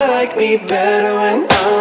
like me better when I'm